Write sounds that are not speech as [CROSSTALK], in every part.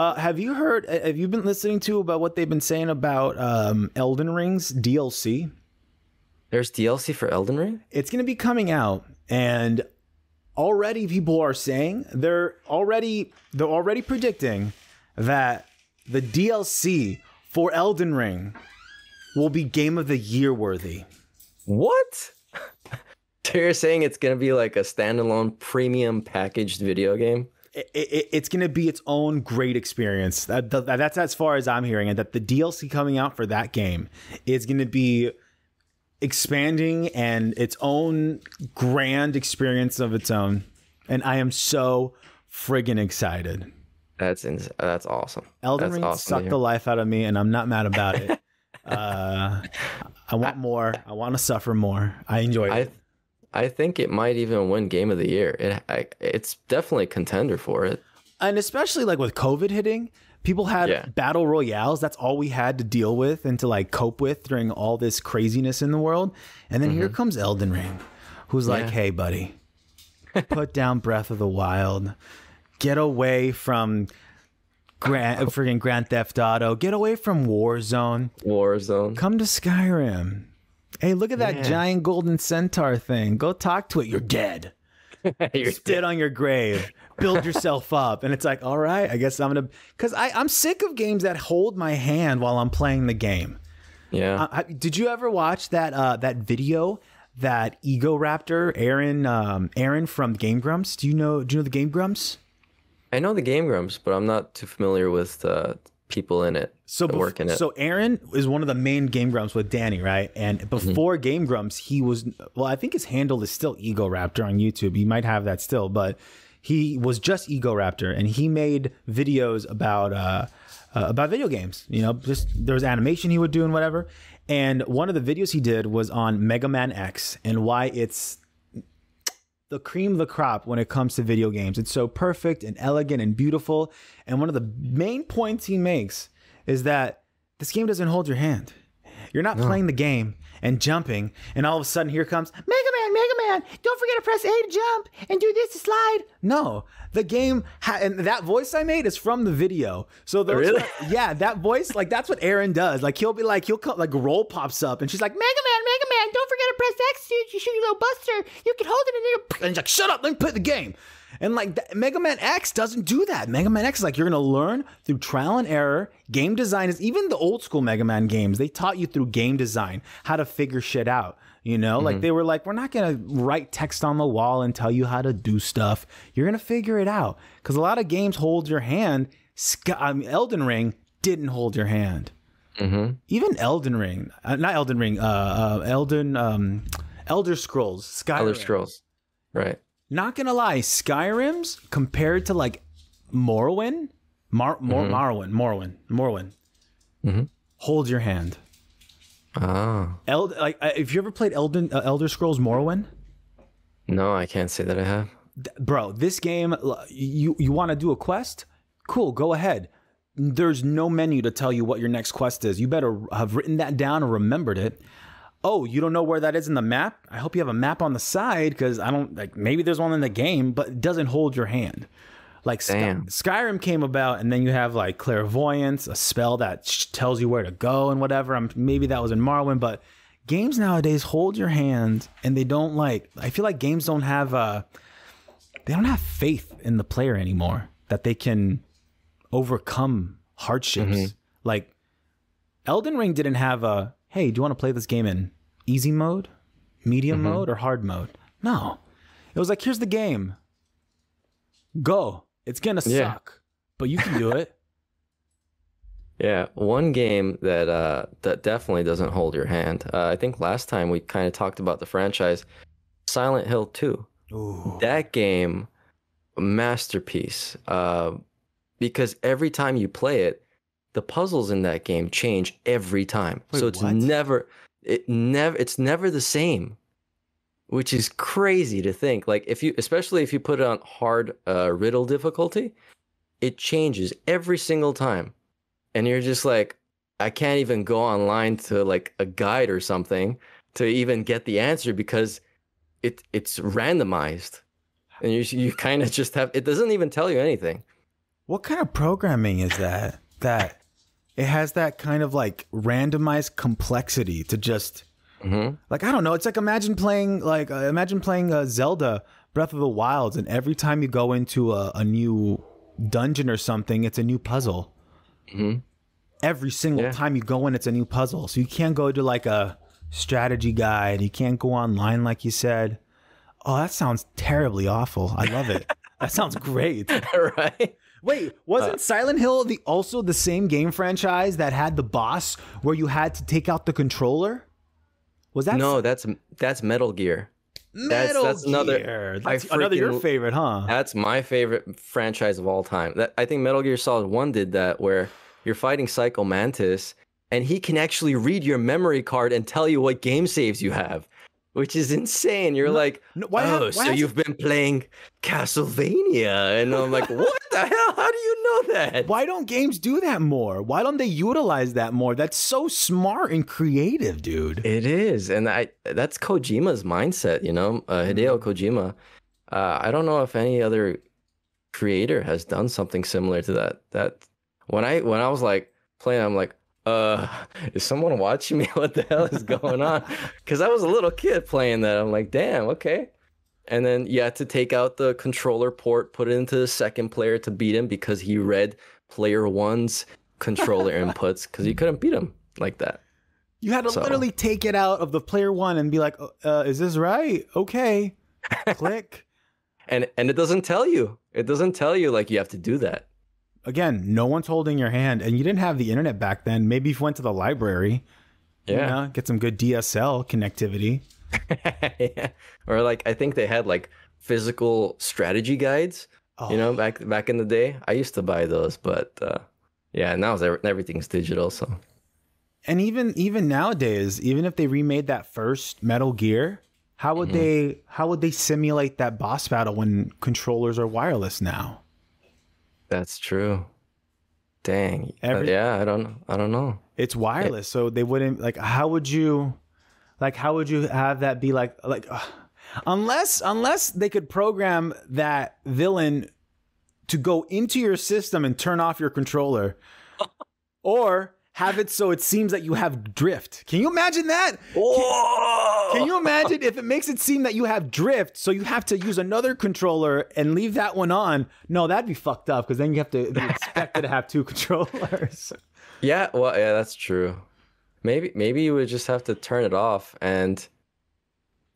Uh, have you heard? uh, Have you been listening to about what they've been saying about um, Elden Ring's DLC? There's DLC for Elden Ring. It's going to be coming out, and already people are saying they're already they're already predicting that the DLC for Elden Ring will be Game of the Year worthy. What? [LAUGHS] so you're saying it's gonna be like a standalone premium packaged video game? It, it, it's going to be its own great experience. That, that- that's as far as I'm hearing, and that the DLC coming out for that game is going to be expanding and its own grand experience of its own. And I am so friggin' excited. That's ins- that's awesome. Elden That's Ring awesome sucked the life out of me, and I'm not mad about it. [LAUGHS] uh, I want more. I want to suffer more. I enjoy it. I think it might even win Game of the Year. It I, it's definitely a contender for it. and especially like with COVID hitting, people had Yeah. battle royales. That's all we had to deal with and to like cope with during all this craziness in the world. And then here comes Elden Ring, who's like, Mm-hmm. "Hey, buddy, [LAUGHS] put down Breath of the Wild, get away from." Grand, friggin' Grand Theft Auto. Get away from Warzone. Warzone. Come to Skyrim. Hey, look at that Yeah. giant golden centaur thing. Go talk to it. You're dead [LAUGHS] You're spit on your grave, build yourself [LAUGHS] up, and it's like, all right, I guess I'm gonna, because I I'm sick of games that hold my hand while I'm playing the game. yeah. Uh, did you ever watch that uh, that video that Ego Raptor Arin um, Arin from Game Grumps? Do you know Do you know the Game Grumps? I know the Game Grumps, but I'm not too familiar with uh, people in it So bef- work in it. so Arin is one of the main Game Grumps with Danny, right? And Mm-hmm. before Game Grumps, he was well, I think his handle is still Egoraptor on YouTube. He might have that still, but he was just Egoraptor, and he made videos about uh, uh, about video games. You know, just there was animation he would do and whatever. And one of the videos he did was on Mega Man X and why it's the cream of the crop when it comes to video games. It's so perfect and elegant and beautiful. And one of the main points he makes is that this game doesn't hold your hand. You're not playing the game and jumping, and all of a sudden here comes Mega Man, Mega Man. Don't forget to press A to jump and do this to slide. No, the game ha- and that voice I made is from the video. So those, Really? [LAUGHS] yeah, that voice like that's what Arin does. Like he'll be like he'll come like roll pops up, and she's like Mega Man, Mega Man. Don't forget to press X to you shoot your little buster. You can hold it and then [LAUGHS] and he's like shut up, let me play the game. And like that, Mega Man X doesn't do that. Mega Man X is like you're gonna learn through trial and error. Game design is even the old school Mega Man games. They taught you through game design how to figure shit out. You know, like they were like, we're not gonna write text on the wall and tell you how to do stuff. You're gonna figure it out because a lot of games hold your hand. Sky, Elden Ring didn't hold your hand. Even Elden Ring, uh, not Elden Ring, uh, uh, Elden, um, Elder Scrolls, Skyrim. Elder Scrolls. Right. Not gonna lie, Skyrim's compared to like Morrowind, Mar- Mor- Morrowind, Morrowind, Morrowind. Hold your hand. Ah. Eld- like uh, if you ever played Elden uh, Elder Scrolls Morrowind, No, I can't say that I have. bro, this game you you want to do a quest? Cool, go ahead. There's no menu to tell you what your next quest is. You better have written that down or remembered it. Oh, you don't know where that is in the map? I hope you have a map on the side because I don't like maybe there's one in the game, but it doesn't hold your hand. Like Sky- Skyrim came about, and then you have like clairvoyance, a spell that sh- tells you where to go and whatever. Um maybe that was in Morrowind, but games nowadays hold your hand, and they don't like. I feel like games don't have uh they don't have faith in the player anymore that they can overcome hardships. Like Elden Ring didn't have a hey, do you want to play this game in easy mode, medium mode, or hard mode? No. It was like here's the game. Go. It's gonna Yeah. suck, but you can do it. [LAUGHS] Yeah, one game that uh, that definitely doesn't hold your hand. Uh, I think last time we kind of talked about the franchise, Silent Hill Two. Ooh. That game, masterpiece. Uh, because every time you play it, the puzzles in that game change every time. Wait, so it's what? never, it never, it's never the same, which is crazy to think. Like if you, especially if you put it on hard uh, riddle difficulty, it changes every single time, and you're just like, I can't even go online to like a guide or something to even get the answer because it it's randomized and you you kind of just have it doesn't even tell you anything What kind of programming is that? that it has that kind of like randomized complexity to just like I don't know. It's like imagine playing like uh, imagine playing uh, Zelda Breath of the Wilds, and every time you go into a, a new dungeon or something, it's a new puzzle. Every single Yeah. time you go in, it's a new puzzle. So you can't go to like a strategy guide. You can't go online like you said. Oh, that sounds terribly awful. I love it. [LAUGHS] that sounds great. [LAUGHS] right? Wait, wasn't Silent Hill the also the same game franchise that had the boss where you had to take out the controller? Was that No, that's that's Metal Gear. Metal that's another- Gear? I That's another your favorite, huh? That's my favorite franchise of all time. That I think Metal Gear Solid 1 did that where you're fighting Psycho Mantis and he can actually read your memory card and tell you what game saves you have, which is insane. You're like, no, why "Oh, ha- why so you've been playing Castlevania." And I'm like, [LAUGHS] "What the hell? How do you know that?" Why don't games do that more? Why don't they utilize that more? That's so smart and creative, dude. It is, and I that's Kojima's mindset, you know, uh, Hideo Kojima. Uh, I don't know if any other creator has done something similar to that. That when I when I was like playing, I'm like, uh, is someone watching me? [LAUGHS] What the hell is going on? [LAUGHS] Because I was a little kid playing that. I'm like, damn, okay. And then you had to take out the controller port, put it into the second player to beat him because he read player one's controller [LAUGHS] inputs because you couldn't beat him like that. You had to So- literally take it out of the player one and be like, uh, "Is this right? Okay." [LAUGHS] Click. and and it doesn't tell you it doesn't tell you like you have to do that Again, no one's holding your hand, and you didn't have the internet back then. Maybe if you went to the library, you yeah know, get some good DSL connectivity. Yeah [LAUGHS] or like i think they had like physical strategy guides Oh. you know back back in the day i used to buy those but uh yeah now everything's digital so And even even nowadays, even if they remade that first Metal Gear, how would Mm-hmm. they how would they simulate that boss battle when controllers are wireless now? that's true dang Uh, yeah i don't i don't know It's wireless, so they wouldn't like. How would you, like, how would you have that be like like, uh, unless unless they could program that villain to go into your system and turn off your controller, [LAUGHS] or have it so it seems that you have drift. Can you imagine that? Can you imagine if it makes it seem that you have drift, so you have to use another controller and leave that one on? No, that'd be fucked up because then you have to be expected to have two [LAUGHS] controllers. Yeah, well, yeah, that's true. Maybe maybe you would just have to turn it off and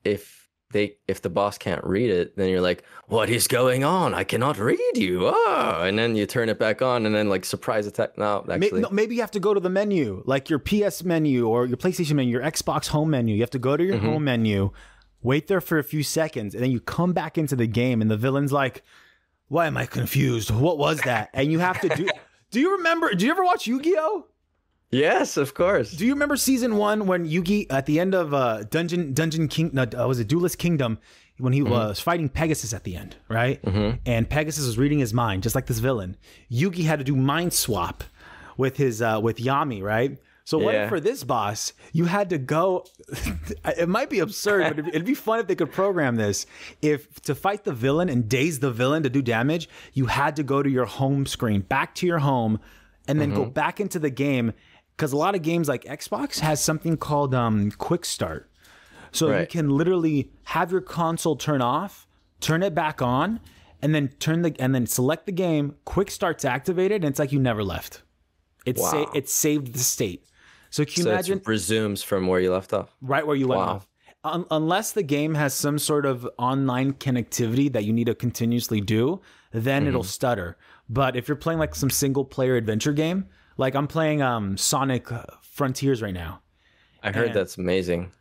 if they if the boss can't read it, then you're like, "What is going on? I cannot read you." Oh, and then you turn it back on and then like surprise attack. No, actually. no, maybe you have to go to the menu, like your PS menu or your PlayStation menu, your Xbox home menu. You have to go to your Mm-hmm. home menu, wait there for a few seconds, and then you come back into the game, and the villain's like, "Why am I confused? What was that?" And you have to do. [LAUGHS] do you remember? Do you ever watch Yu Gi Oh? Yes, of course. Do you remember season one when Yugi at the end of uh, Dungeon Dungeon King no, uh, was it Duelist Kingdom when he was fighting Pegasus at the end, right? And Pegasus was reading his mind, just like this villain. Yugi had to do mind swap with his uh, with Yami, right? So what Yeah. if for this boss you had to go? [LAUGHS] it might be absurd, but it'd, it'd be fun if they could program this. If to fight the villain and daze the villain to do damage, you had to go to your home screen, back to your home, and then go back into the game. Because a lot of games like Xbox has something called um, Quick Start, so you can literally have your console turn off, turn it back on, and then turn the and then select the game. Quick Start's activated, and it's like you never left. It's sa- Wow. it saved the state. So can you so imagine it resumes from where you left off. right where you went Wow. off? Un- unless the game has some sort of online connectivity that you need to continuously do, then Mm-hmm. it'll stutter. But if you're playing like some single player adventure game, like I'm playing um Sonic Frontiers right now. I heard that's amazing.